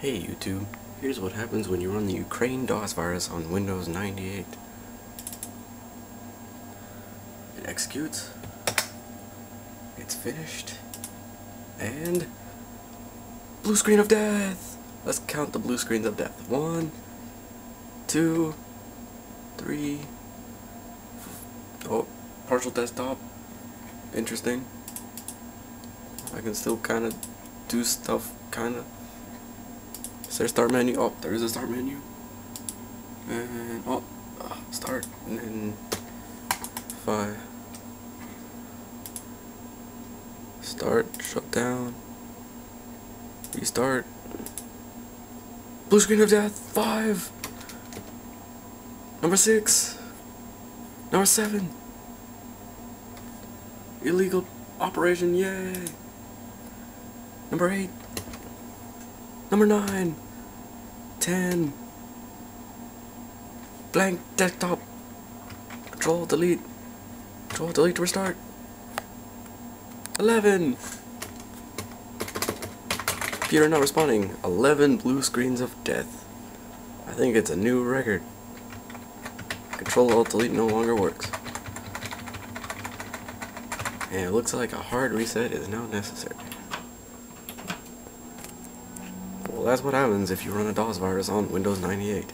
Hey YouTube, here's what happens when you run the Ukraine DOS virus on Windows 98. It executes, it's finished, and blue screen of death! Let's count the blue screens of death. One, two, three, oh, partial desktop, interesting. I can still kind of do stuff, kind of. Is there a start menu? Oh, there is a start menu. And, oh, start, and then five. Start, shut down, restart. Blue screen of death, five. Number six. Number seven. Illegal operation, yay. Number eight. Number nine. Ten. Blank desktop. Control delete. Control delete to restart. Eleven. Computer not responding. Eleven blue screens of death. I think it's a new record. Control Alt Delete no longer works. And it looks like a hard reset is now necessary. That's what happens if you run a DOS virus on Windows 98.